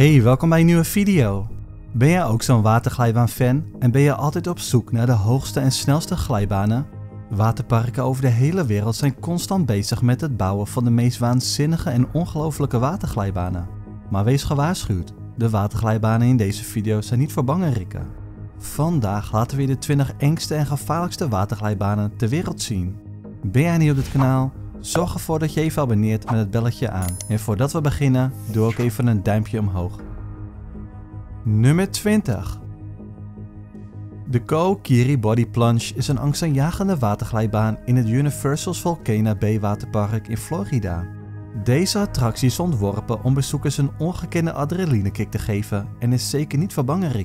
Hey, welkom bij een nieuwe video. Ben jij ook zo'n waterglijbaan fan en ben je altijd op zoek naar de hoogste en snelste glijbanen? Waterparken over de hele wereld zijn constant bezig met het bouwen van de meest waanzinnige en ongelofelijke waterglijbanen. Maar wees gewaarschuwd, de waterglijbanen in deze video zijn niet voor bange Vandaag laten we je de 20 engste en gevaarlijkste waterglijbanen ter wereld zien. Ben jij nieuw op dit kanaal? Zorg ervoor dat je even abonneert met het belletje aan. En voordat we beginnen, doe ook even een duimpje omhoog. Nummer 20 De Ko-Kiri Body Plunge is een angstaanjagende waterglijbaan in het Universal's Volcano Bay Waterpark in Florida. Deze attractie is ontworpen om bezoekers een ongekende adrenalinekick te geven en is zeker niet voor bange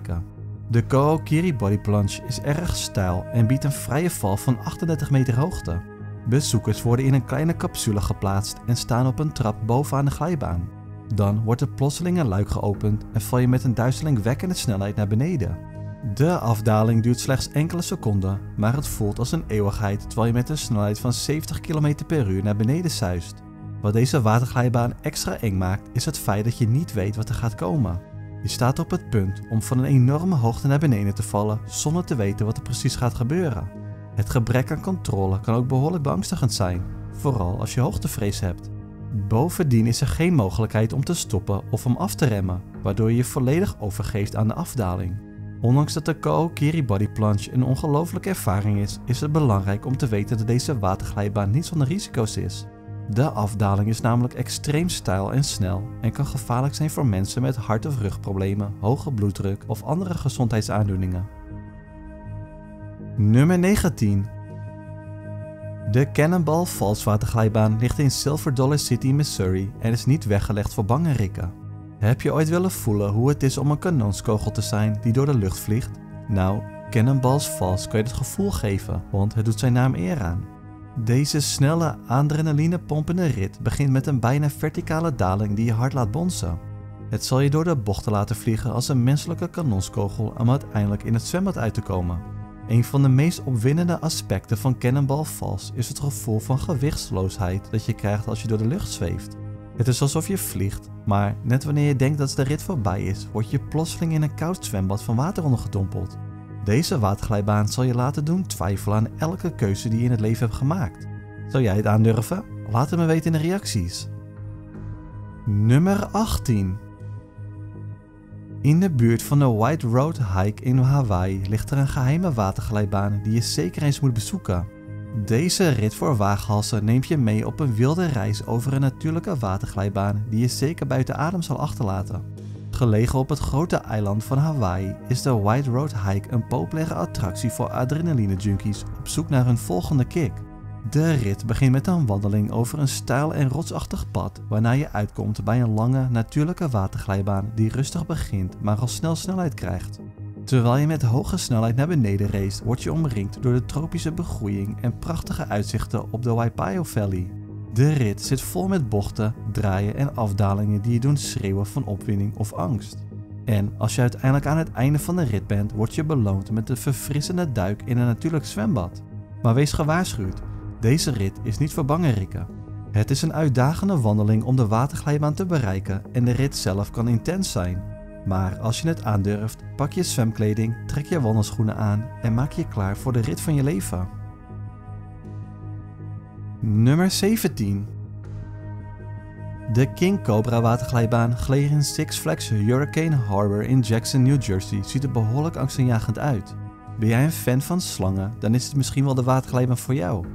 De Ko-Kiri Body Plunge is erg stijl en biedt een vrije val van 38 meter hoogte. Bezoekers worden in een kleine capsule geplaatst en staan op een trap bovenaan de glijbaan. Dan wordt er plotseling een luik geopend en val je met een duizelingwekkende snelheid naar beneden. De afdaling duurt slechts enkele seconden, maar het voelt als een eeuwigheid terwijl je met een snelheid van 70 km per uur naar beneden zuist. Wat deze waterglijbaan extra eng maakt is het feit dat je niet weet wat er gaat komen. Je staat op het punt om van een enorme hoogte naar beneden te vallen zonder te weten wat er precies gaat gebeuren. Het gebrek aan controle kan ook behoorlijk beangstigend zijn, vooral als je hoogtevrees hebt. Bovendien is er geen mogelijkheid om te stoppen of om af te remmen, waardoor je je volledig overgeeft aan de afdaling. Ondanks dat de Ko-Kiri Body Plunge een ongelooflijke ervaring is, is het belangrijk om te weten dat deze waterglijbaan niet zonder risico's is. De afdaling is namelijk extreem steil en snel en kan gevaarlijk zijn voor mensen met hart- of rugproblemen, hoge bloeddruk of andere gezondheidsaandoeningen. Nummer 19 De Cannonball Falls waterglijbaan ligt in Silver Dollar City, Missouri en is niet weggelegd voor bange rikken. Heb je ooit willen voelen hoe het is om een kanonskogel te zijn die door de lucht vliegt? Nou, Cannonballs Falls kan je het gevoel geven, want het doet zijn naam eer aan. Deze snelle, adrenalinepompende rit begint met een bijna verticale daling die je hart laat bonzen. Het zal je door de bochten laten vliegen als een menselijke kanonskogel om uiteindelijk in het zwembad uit te komen. Een van de meest opwindende aspecten van Cannonball Falls is het gevoel van gewichtsloosheid dat je krijgt als je door de lucht zweeft. Het is alsof je vliegt, maar net wanneer je denkt dat de rit voorbij is, word je plotseling in een koud zwembad van water ondergedompeld. Deze waterglijbaan zal je laten doen twijfelen aan elke keuze die je in het leven hebt gemaakt. Zou jij het aandurven? Laat het me weten in de reacties. Nummer 18 in de buurt van de White Road Hike in Hawaii ligt er een geheime waterglijbaan die je zeker eens moet bezoeken. Deze rit voor waaghalsen neemt je mee op een wilde reis over een natuurlijke waterglijbaan die je zeker buiten adem zal achterlaten. Gelegen op het grote eiland van Hawaii is de White Road Hike een populaire attractie voor adrenaline junkies op zoek naar hun volgende kick. De rit begint met een wandeling over een steil en rotsachtig pad, waarna je uitkomt bij een lange, natuurlijke waterglijbaan die rustig begint, maar al snel snelheid krijgt. Terwijl je met hoge snelheid naar beneden race, word je omringd door de tropische begroeiing en prachtige uitzichten op de Waipaio Valley. De rit zit vol met bochten, draaien en afdalingen die je doen schreeuwen van opwinding of angst. En als je uiteindelijk aan het einde van de rit bent, word je beloond met een verfrissende duik in een natuurlijk zwembad. Maar wees gewaarschuwd, deze rit is niet voor bange rikken. Het is een uitdagende wandeling om de waterglijbaan te bereiken en de rit zelf kan intens zijn. Maar als je het aandurft, pak je zwemkleding, trek je wandelschoenen aan en maak je klaar voor de rit van je leven. Nummer 17 De King Cobra waterglijbaan gelegen in Six Flags Hurricane Harbor in Jackson, New Jersey ziet er behoorlijk angstaanjagend uit. Ben jij een fan van slangen, dan is het misschien wel de waterglijbaan voor jou.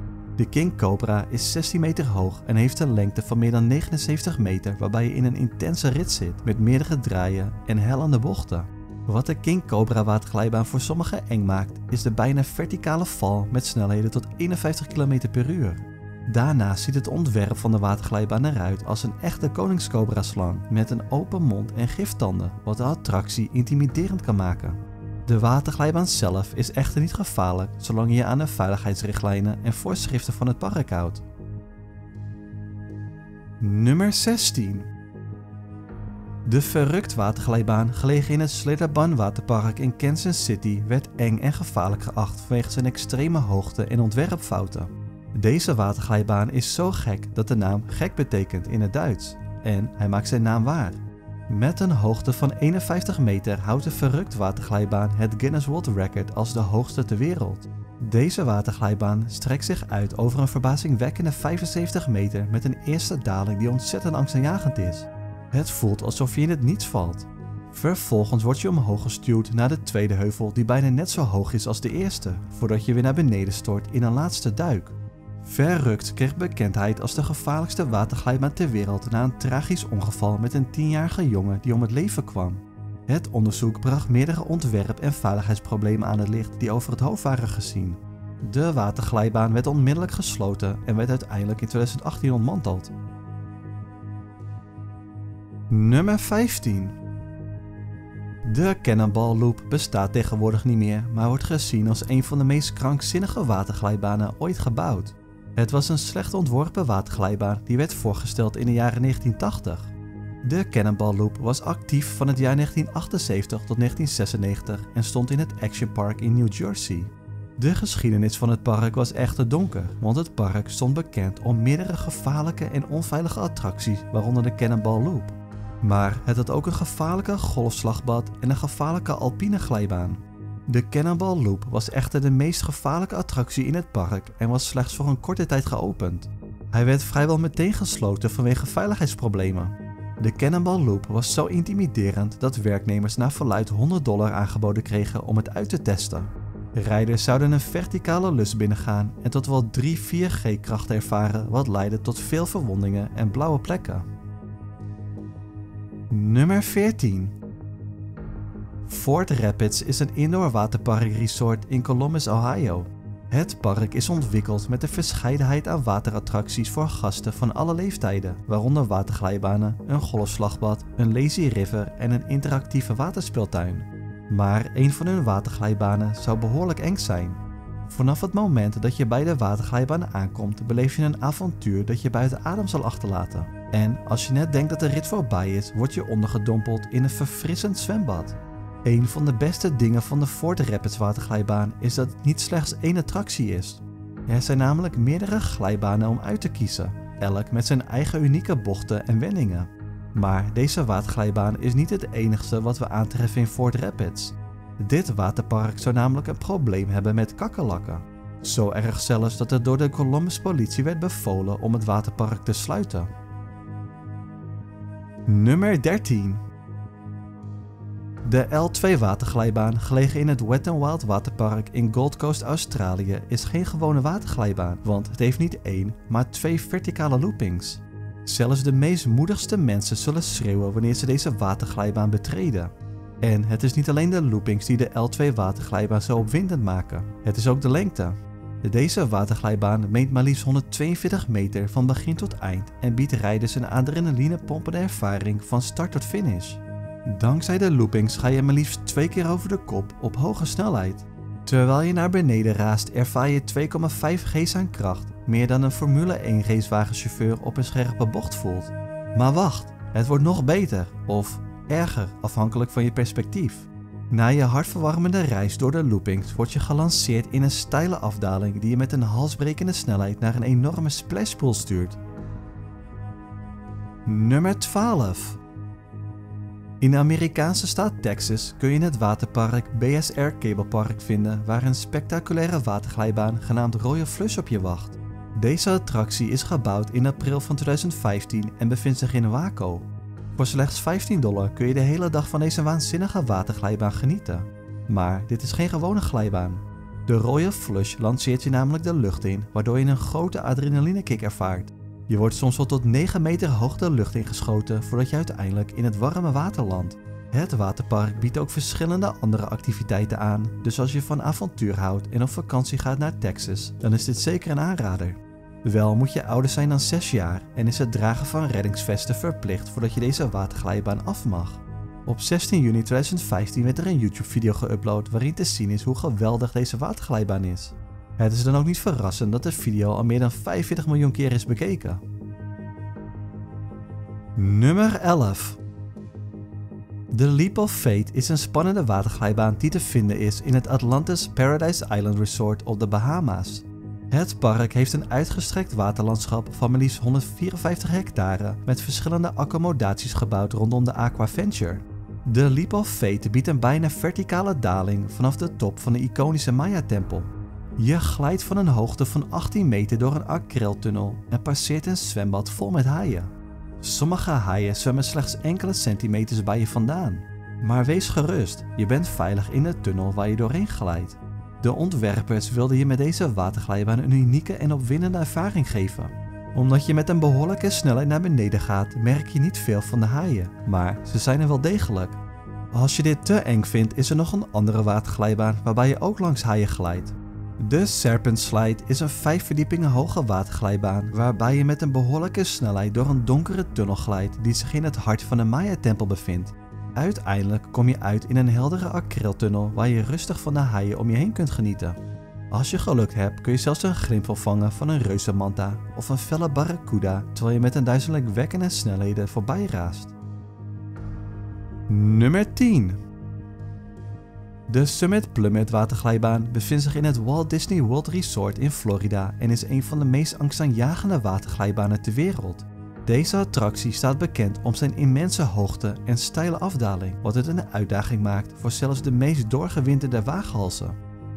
De King Cobra is 16 meter hoog en heeft een lengte van meer dan 79 meter waarbij je in een intense rit zit met meerdere draaien en hellende bochten. Wat de King Cobra waterglijbaan voor sommigen eng maakt is de bijna verticale val met snelheden tot 51 km per uur. Daarnaast ziet het ontwerp van de waterglijbaan eruit als een echte koningscobra slang met een open mond en giftanden wat de attractie intimiderend kan maken. De waterglijbaan zelf is echter niet gevaarlijk zolang je aan de veiligheidsrichtlijnen en voorschriften van het park houdt. Nummer 16 De verrukt waterglijbaan gelegen in het Slitterbahn waterpark in Kansas City werd eng en gevaarlijk geacht vanwege zijn extreme hoogte en ontwerpfouten. Deze waterglijbaan is zo gek dat de naam gek betekent in het Duits en hij maakt zijn naam waar. Met een hoogte van 51 meter houdt de verrukt waterglijbaan het Guinness World Record als de hoogste ter wereld. Deze waterglijbaan strekt zich uit over een verbazingwekkende 75 meter met een eerste daling die ontzettend angstaanjagend is. Het voelt alsof je in het niets valt. Vervolgens word je omhoog gestuurd naar de tweede heuvel die bijna net zo hoog is als de eerste, voordat je weer naar beneden stort in een laatste duik. Verrukt kreeg bekendheid als de gevaarlijkste waterglijbaan ter wereld na een tragisch ongeval met een tienjarige jongen die om het leven kwam. Het onderzoek bracht meerdere ontwerp- en veiligheidsproblemen aan het licht die over het hoofd waren gezien. De waterglijbaan werd onmiddellijk gesloten en werd uiteindelijk in 2018 ontmanteld. Nummer 15 De Cannonball Loop bestaat tegenwoordig niet meer, maar wordt gezien als een van de meest krankzinnige waterglijbanen ooit gebouwd. Het was een slecht ontworpen waterglijbaan die werd voorgesteld in de jaren 1980. De Cannonball Loop was actief van het jaar 1978 tot 1996 en stond in het Action Park in New Jersey. De geschiedenis van het park was echter donker, want het park stond bekend om meerdere gevaarlijke en onveilige attracties, waaronder de Cannonball Loop. Maar het had ook een gevaarlijke golfslagbad en een gevaarlijke alpine glijbaan. De Cannonball Loop was echter de meest gevaarlijke attractie in het park en was slechts voor een korte tijd geopend. Hij werd vrijwel meteen gesloten vanwege veiligheidsproblemen. De Cannonball Loop was zo intimiderend dat werknemers naar verluid 100 dollar aangeboden kregen om het uit te testen. Rijders zouden een verticale lus binnengaan en tot wel 3-4G kracht ervaren wat leidde tot veel verwondingen en blauwe plekken. Nummer 14 Fort Rapids is een indoor waterpark resort in Columbus, Ohio. Het park is ontwikkeld met een verscheidenheid aan waterattracties voor gasten van alle leeftijden, waaronder waterglijbanen, een golfslagbad, een lazy river en een interactieve waterspeeltuin. Maar een van hun waterglijbanen zou behoorlijk eng zijn. Vanaf het moment dat je bij de waterglijbaan aankomt, beleef je een avontuur dat je buiten adem zal achterlaten. En als je net denkt dat de rit voorbij is, word je ondergedompeld in een verfrissend zwembad. Een van de beste dingen van de Fort Rapids waterglijbaan is dat het niet slechts één attractie is. Er zijn namelijk meerdere glijbanen om uit te kiezen, elk met zijn eigen unieke bochten en wendingen. Maar deze waterglijbaan is niet het enigste wat we aantreffen in Fort Rapids. Dit waterpark zou namelijk een probleem hebben met kakkerlakken. Zo erg zelfs dat er door de Columbus politie werd bevolen om het waterpark te sluiten. Nummer 13 de L2 waterglijbaan, gelegen in het Wet Wild Waterpark in Gold Coast, Australië, is geen gewone waterglijbaan, want het heeft niet één, maar twee verticale loopings. Zelfs de meest moedigste mensen zullen schreeuwen wanneer ze deze waterglijbaan betreden. En het is niet alleen de loopings die de L2 waterglijbaan zo opwindend maken, het is ook de lengte. Deze waterglijbaan meet maar liefst 142 meter van begin tot eind en biedt rijders een adrenalinepompende ervaring van start tot finish. Dankzij de loopings ga je maar liefst twee keer over de kop op hoge snelheid. Terwijl je naar beneden raast ervaar je 2,5 G's aan kracht, meer dan een Formule 1 racewagenchauffeur op een scherpe bocht voelt. Maar wacht, het wordt nog beter, of erger afhankelijk van je perspectief. Na je hartverwarmende reis door de loopings word je gelanceerd in een steile afdaling die je met een halsbrekende snelheid naar een enorme splashpool stuurt. Nummer 12 in de Amerikaanse staat Texas kun je het waterpark BSR Cable Park vinden waar een spectaculaire waterglijbaan genaamd Royal Flush op je wacht. Deze attractie is gebouwd in april van 2015 en bevindt zich in Waco. Voor slechts 15 dollar kun je de hele dag van deze waanzinnige waterglijbaan genieten. Maar dit is geen gewone glijbaan. De Royal Flush lanceert je namelijk de lucht in, waardoor je een grote adrenalinekick ervaart. Je wordt soms wel tot 9 meter hoog de lucht ingeschoten voordat je uiteindelijk in het warme water landt. Het waterpark biedt ook verschillende andere activiteiten aan, dus als je van avontuur houdt en op vakantie gaat naar Texas, dan is dit zeker een aanrader. Wel moet je ouder zijn dan 6 jaar en is het dragen van reddingsvesten verplicht voordat je deze waterglijbaan af mag. Op 16 juni 2015 werd er een YouTube-video geüpload waarin te zien is hoe geweldig deze waterglijbaan is. Het is dan ook niet verrassend dat de video al meer dan 45 miljoen keer is bekeken. Nummer 11 The Leap of Fate is een spannende waterglijbaan die te vinden is in het Atlantis Paradise Island Resort op de Bahama's. Het park heeft een uitgestrekt waterlandschap van maar liefst 154 hectare met verschillende accommodaties gebouwd rondom de Aquaventure. De Leap of Fate biedt een bijna verticale daling vanaf de top van de iconische Maya-tempel. Je glijdt van een hoogte van 18 meter door een acryltunnel en passeert een zwembad vol met haaien. Sommige haaien zwemmen slechts enkele centimeters bij je vandaan. Maar wees gerust, je bent veilig in de tunnel waar je doorheen glijdt. De ontwerpers wilden je met deze waterglijbaan een unieke en opwindende ervaring geven. Omdat je met een behoorlijke snelheid naar beneden gaat, merk je niet veel van de haaien, maar ze zijn er wel degelijk. Als je dit te eng vindt, is er nog een andere waterglijbaan waarbij je ook langs haaien glijdt. De Serpent Slide is een vijf verdiepingen hoge waterglijbaan waarbij je met een behoorlijke snelheid door een donkere tunnel glijdt die zich in het hart van de Maya-tempel bevindt. Uiteindelijk kom je uit in een heldere acryltunnel waar je rustig van de haaien om je heen kunt genieten. Als je geluk hebt kun je zelfs een glimp opvangen van een reuzenmanta of een felle barracuda terwijl je met een duizelingwekkende snelheden voorbij raast. Nummer 10 de Summit Plummet waterglijbaan bevindt zich in het Walt Disney World Resort in Florida en is een van de meest angstaanjagende waterglijbanen ter wereld. Deze attractie staat bekend om zijn immense hoogte en steile afdaling, wat het een uitdaging maakt voor zelfs de meest doorgewinterde waaghalzen.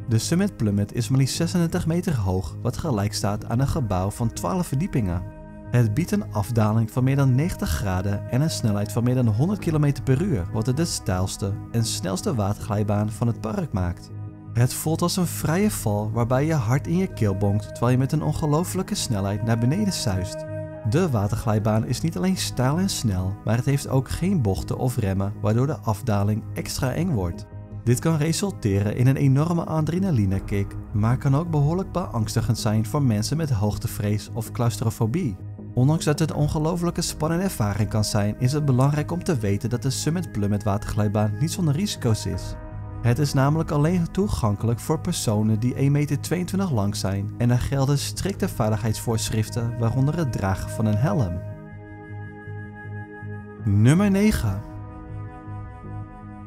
De Summit Plummet is maar liefst 36 meter hoog, wat gelijk staat aan een gebouw van 12 verdiepingen. Het biedt een afdaling van meer dan 90 graden en een snelheid van meer dan 100 km per uur, wat het de stijlste en snelste waterglijbaan van het park maakt. Het voelt als een vrije val waarbij je hard in je keel bonkt terwijl je met een ongelofelijke snelheid naar beneden zuist. De waterglijbaan is niet alleen stijl en snel, maar het heeft ook geen bochten of remmen waardoor de afdaling extra eng wordt. Dit kan resulteren in een enorme adrenalinekick, maar kan ook behoorlijk beangstigend zijn voor mensen met hoogtevrees of claustrofobie. Ondanks dat het een ongelofelijke spannende ervaring kan zijn, is het belangrijk om te weten dat de Summit Plummet waterglijbaan niet zonder risico's is. Het is namelijk alleen toegankelijk voor personen die 1,22 meter lang zijn en er gelden strikte veiligheidsvoorschriften, waaronder het dragen van een helm. Nummer 9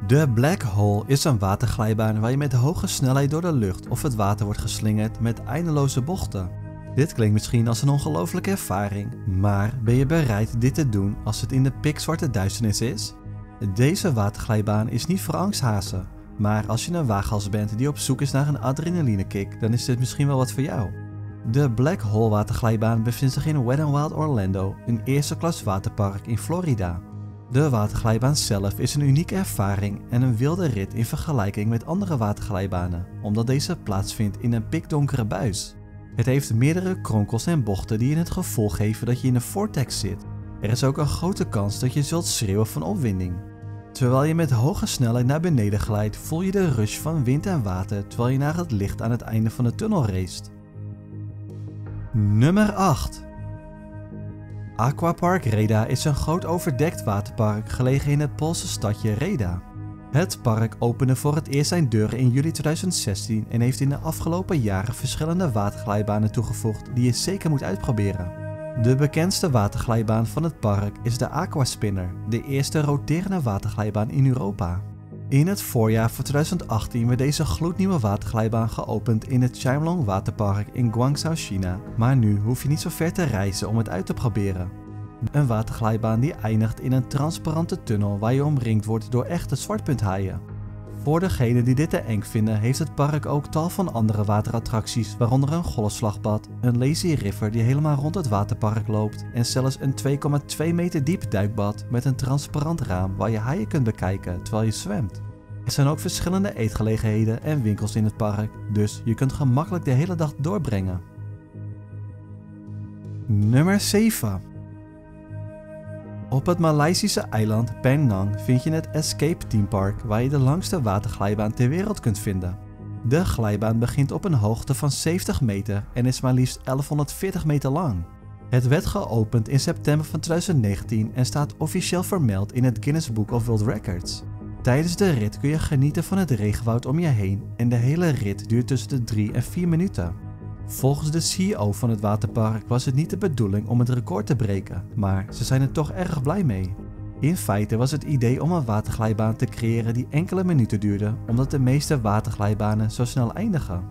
De Black Hole is een waterglijbaan waar je met hoge snelheid door de lucht of het water wordt geslingerd met eindeloze bochten. Dit klinkt misschien als een ongelofelijke ervaring, maar ben je bereid dit te doen als het in de pikzwarte duisternis is? Deze waterglijbaan is niet voor angsthazen, maar als je een waaghals bent die op zoek is naar een adrenalinekick, dan is dit misschien wel wat voor jou. De Black Hole waterglijbaan bevindt zich in Wet n Wild Orlando, een eerste klas waterpark in Florida. De waterglijbaan zelf is een unieke ervaring en een wilde rit in vergelijking met andere waterglijbanen, omdat deze plaatsvindt in een pikdonkere buis. Het heeft meerdere kronkels en bochten die je het gevoel geven dat je in een vortex zit. Er is ook een grote kans dat je zult schreeuwen van opwinding. Terwijl je met hoge snelheid naar beneden glijdt, voel je de rush van wind en water terwijl je naar het licht aan het einde van de tunnel race. Nummer 8 Aquapark Reda is een groot overdekt waterpark gelegen in het Poolse stadje Reda. Het park opende voor het eerst zijn deuren in juli 2016 en heeft in de afgelopen jaren verschillende waterglijbanen toegevoegd die je zeker moet uitproberen. De bekendste waterglijbaan van het park is de Aquaspinner, de eerste roterende waterglijbaan in Europa. In het voorjaar van 2018 werd deze gloednieuwe waterglijbaan geopend in het Chimelong Waterpark in Guangzhou, China, maar nu hoef je niet zo ver te reizen om het uit te proberen. Een waterglijbaan die eindigt in een transparante tunnel waar je omringd wordt door echte zwartpunthaaien. Voor degenen die dit te eng vinden, heeft het park ook tal van andere waterattracties, waaronder een golfslagbad, een lazy river die helemaal rond het waterpark loopt en zelfs een 2,2 meter diep duikbad met een transparant raam waar je haaien kunt bekijken terwijl je zwemt. Er zijn ook verschillende eetgelegenheden en winkels in het park, dus je kunt gemakkelijk de hele dag doorbrengen. Nummer 7 op het Maleisische eiland Penang vind je het Escape Theme Park waar je de langste waterglijbaan ter wereld kunt vinden. De glijbaan begint op een hoogte van 70 meter en is maar liefst 1140 meter lang. Het werd geopend in september van 2019 en staat officieel vermeld in het Guinness Book of World Records. Tijdens de rit kun je genieten van het regenwoud om je heen en de hele rit duurt tussen de 3 en 4 minuten. Volgens de CEO van het waterpark was het niet de bedoeling om het record te breken, maar ze zijn er toch erg blij mee. In feite was het idee om een waterglijbaan te creëren die enkele minuten duurde, omdat de meeste waterglijbanen zo snel eindigen.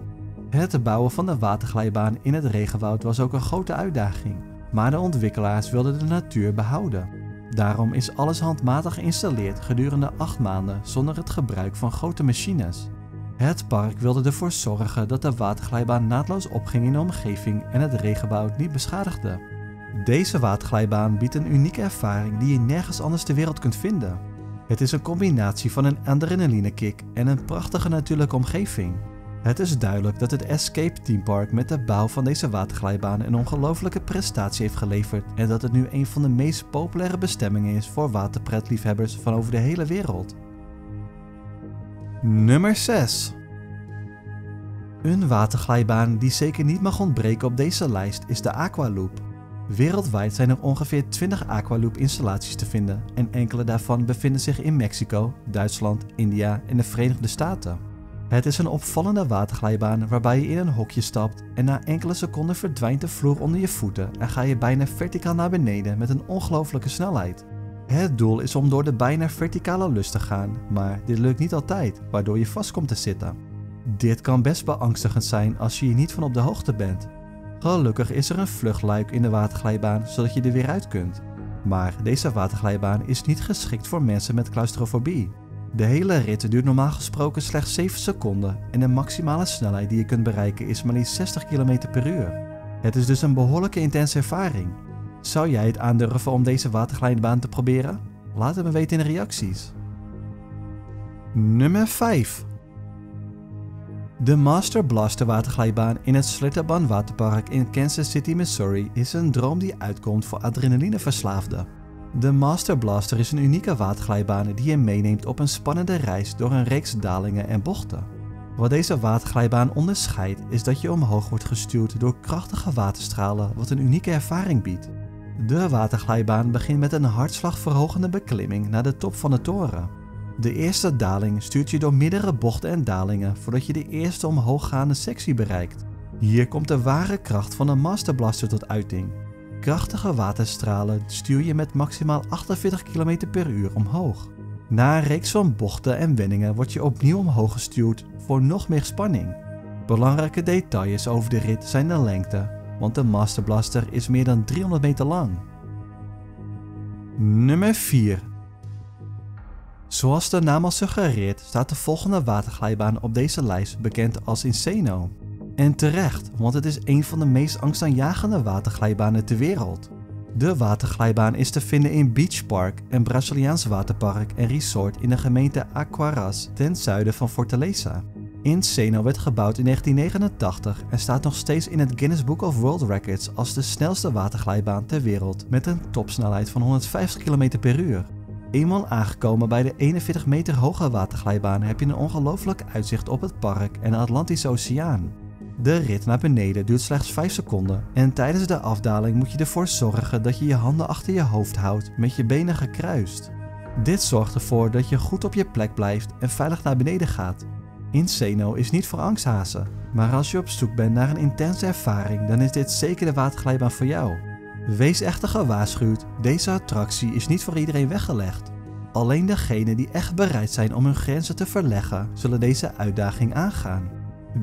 Het bouwen van de waterglijbaan in het regenwoud was ook een grote uitdaging, maar de ontwikkelaars wilden de natuur behouden. Daarom is alles handmatig geïnstalleerd gedurende 8 maanden zonder het gebruik van grote machines. Het park wilde ervoor zorgen dat de waterglijbaan naadloos opging in de omgeving en het regenwoud niet beschadigde. Deze waterglijbaan biedt een unieke ervaring die je nergens anders ter wereld kunt vinden. Het is een combinatie van een adrenalinekick en een prachtige natuurlijke omgeving. Het is duidelijk dat het Escape Theme Park met de bouw van deze waterglijbaan een ongelofelijke prestatie heeft geleverd en dat het nu een van de meest populaire bestemmingen is voor waterpretliefhebbers van over de hele wereld. Nummer 6 Een waterglijbaan die zeker niet mag ontbreken op deze lijst is de Aqualoop. Wereldwijd zijn er ongeveer 20 Aqualoop installaties te vinden en enkele daarvan bevinden zich in Mexico, Duitsland, India en de Verenigde Staten. Het is een opvallende waterglijbaan waarbij je in een hokje stapt en na enkele seconden verdwijnt de vloer onder je voeten en ga je bijna verticaal naar beneden met een ongelooflijke snelheid. Het doel is om door de bijna verticale lus te gaan, maar dit lukt niet altijd, waardoor je vast komt te zitten. Dit kan best beangstigend zijn als je hier niet van op de hoogte bent. Gelukkig is er een vluchtluik in de waterglijbaan zodat je er weer uit kunt. Maar deze waterglijbaan is niet geschikt voor mensen met claustrofobie. De hele rit duurt normaal gesproken slechts 7 seconden en de maximale snelheid die je kunt bereiken is maar liefst 60 km per uur. Het is dus een behoorlijke intense ervaring. Zou jij het aandurven om deze waterglijbaan te proberen? Laat het me weten in de reacties. Nummer 5 De Master Blaster waterglijbaan in het Slitterbahn Waterpark in Kansas City, Missouri is een droom die uitkomt voor adrenalineverslaafden. De Master Blaster is een unieke waterglijbaan die je meeneemt op een spannende reis door een reeks dalingen en bochten. Wat deze waterglijbaan onderscheidt is dat je omhoog wordt gestuurd door krachtige waterstralen wat een unieke ervaring biedt. De waterglijbaan begint met een hartslagverhogende beklimming naar de top van de toren. De eerste daling stuurt je door meerdere bochten en dalingen voordat je de eerste omhooggaande sectie bereikt. Hier komt de ware kracht van de Master Blaster tot uiting. Krachtige waterstralen stuur je met maximaal 48 km per uur omhoog. Na een reeks van bochten en wendingen word je opnieuw omhoog gestuurd voor nog meer spanning. Belangrijke details over de rit zijn de lengte, want de Master Blaster is meer dan 300 meter lang. Nummer 4 Zoals de naam al suggereert staat de volgende waterglijbaan op deze lijst bekend als Insano. En terecht, want het is een van de meest angstaanjagende waterglijbanen ter wereld. De waterglijbaan is te vinden in Beach Park, een Braziliaans waterpark en resort in de gemeente Aquaras ten zuiden van Fortaleza. Inseno werd gebouwd in 1989 en staat nog steeds in het Guinness Book of World Records als de snelste waterglijbaan ter wereld met een topsnelheid van 150 km per uur. Eenmaal aangekomen bij de 41 meter hoge waterglijbaan heb je een ongelooflijk uitzicht op het park en de Atlantische Oceaan. De rit naar beneden duurt slechts 5 seconden en tijdens de afdaling moet je ervoor zorgen dat je je handen achter je hoofd houdt met je benen gekruist. Dit zorgt ervoor dat je goed op je plek blijft en veilig naar beneden gaat. Inseno is niet voor angsthazen, maar als je op zoek bent naar een intense ervaring, dan is dit zeker de waterglijbaan voor jou. Wees echter gewaarschuwd, deze attractie is niet voor iedereen weggelegd. Alleen degenen die echt bereid zijn om hun grenzen te verleggen, zullen deze uitdaging aangaan.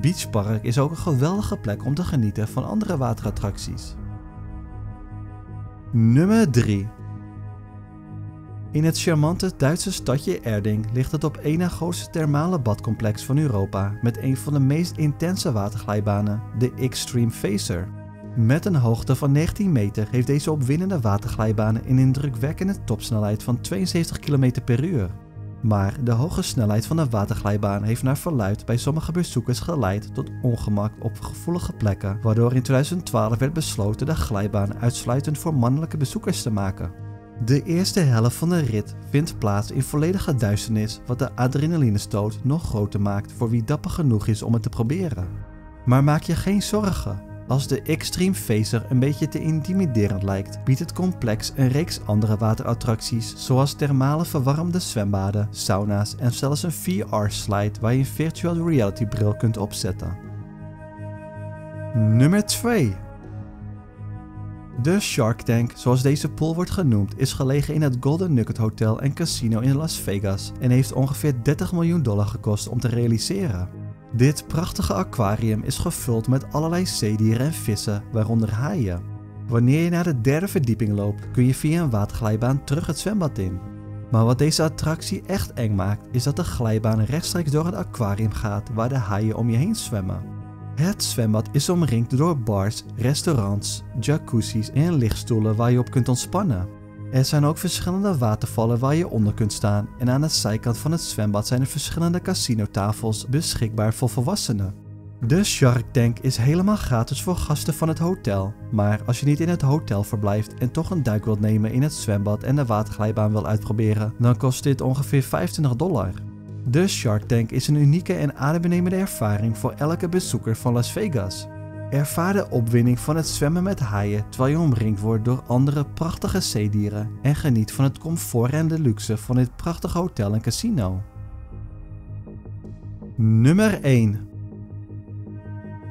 Beach Park is ook een geweldige plek om te genieten van andere waterattracties. Nummer 3 In het charmante Duitse stadje Erding ligt het op één na grootste thermale badcomplex van Europa met een van de meest intense waterglijbanen, de Extreme Facer. Met een hoogte van 19 meter heeft deze opwindende waterglijbaan een indrukwekkende topsnelheid van 72 km per uur. Maar de hoge snelheid van de waterglijbaan heeft naar verluid bij sommige bezoekers geleid tot ongemak op gevoelige plekken, waardoor in 2012 werd besloten de glijbaan uitsluitend voor mannelijke bezoekers te maken. De eerste helft van de rit vindt plaats in volledige duisternis, wat de adrenalinestoot nog groter maakt voor wie dapper genoeg is om het te proberen. Maar maak je geen zorgen, als de Extreme Phaser een beetje te intimiderend lijkt, biedt het complex een reeks andere waterattracties zoals thermale verwarmde zwembaden, sauna's en zelfs een VR-slide waar je een virtual reality bril kunt opzetten. Nummer 2 de Shark Tank, zoals deze pool wordt genoemd, is gelegen in het Golden Nugget Hotel en Casino in Las Vegas en heeft ongeveer 30 miljoen dollar gekost om te realiseren. Dit prachtige aquarium is gevuld met allerlei zeedieren en vissen, waaronder haaien. Wanneer je naar de derde verdieping loopt, kun je via een waterglijbaan terug het zwembad in. Maar wat deze attractie echt eng maakt, is dat de glijbaan rechtstreeks door het aquarium gaat waar de haaien om je heen zwemmen. Het zwembad is omringd door bars, restaurants, jacuzzis en lichtstoelen waar je op kunt ontspannen. Er zijn ook verschillende watervallen waar je onder kunt staan en aan de zijkant van het zwembad zijn er verschillende casinotafels beschikbaar voor volwassenen. De Shark Tank is helemaal gratis voor gasten van het hotel, maar als je niet in het hotel verblijft en toch een duik wilt nemen in het zwembad en de waterglijbaan wil uitproberen, dan kost dit ongeveer 25 dollar. De Shark Tank is een unieke en adembenemende ervaring voor elke bezoeker van Las Vegas. Ervaar de opwinding van het zwemmen met haaien terwijl je omringd wordt door andere prachtige zeedieren en geniet van het comfort en de luxe van dit prachtige hotel en casino. Nummer 1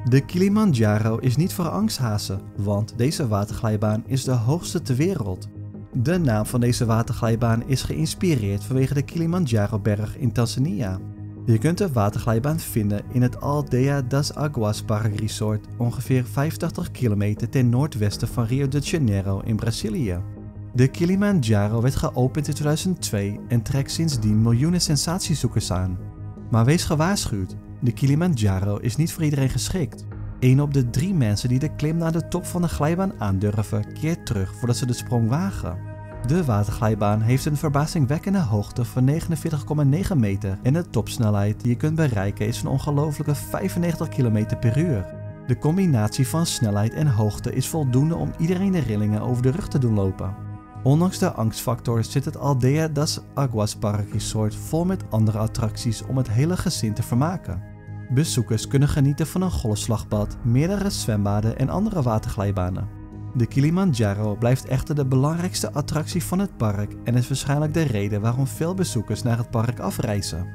De Kilimanjaro is niet voor angsthazen, want deze waterglijbaan is de hoogste ter wereld. De naam van deze waterglijbaan is geïnspireerd vanwege de Kilimanjaro-berg in Tanzania. Je kunt de waterglijbaan vinden in het Aldea das Aguas Park Resort, ongeveer 85 kilometer ten noordwesten van Rio de Janeiro in Brazilië. De Kilimanjaro werd geopend in 2002 en trekt sindsdien miljoenen sensatiezoekers aan. Maar wees gewaarschuwd, de Kilimanjaro is niet voor iedereen geschikt. Een op de drie mensen die de klim naar de top van de glijbaan aandurven, keert terug voordat ze de sprong wagen. De waterglijbaan heeft een verbazingwekkende hoogte van 49,9 meter en de topsnelheid die je kunt bereiken is een ongelofelijke 95 km per uur. De combinatie van snelheid en hoogte is voldoende om iedereen de rillingen over de rug te doen lopen. Ondanks de angstfactor zit het Aldea das Aguas Park Resort vol met andere attracties om het hele gezin te vermaken. Bezoekers kunnen genieten van een golfslagbad, meerdere zwembaden en andere waterglijbanen. De Kilimanjaro blijft echter de belangrijkste attractie van het park en is waarschijnlijk de reden waarom veel bezoekers naar het park afreizen.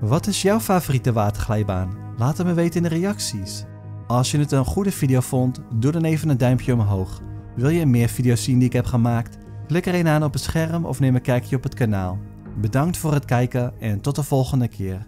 Wat is jouw favoriete waterglijbaan? Laat het me weten in de reacties. Als je het een goede video vond, doe dan even een duimpje omhoog. Wil je meer video's zien die ik heb gemaakt? Klik er een aan op het scherm of neem een kijkje op het kanaal. Bedankt voor het kijken en tot de volgende keer.